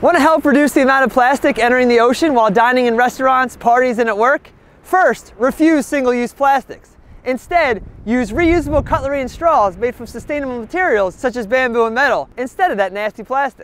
Want to help reduce the amount of plastic entering the ocean while dining in restaurants, parties, and at work? First, refuse single-use plastics. Instead, use reusable cutlery and straws made from sustainable materials such as bamboo and metal instead of that nasty plastic.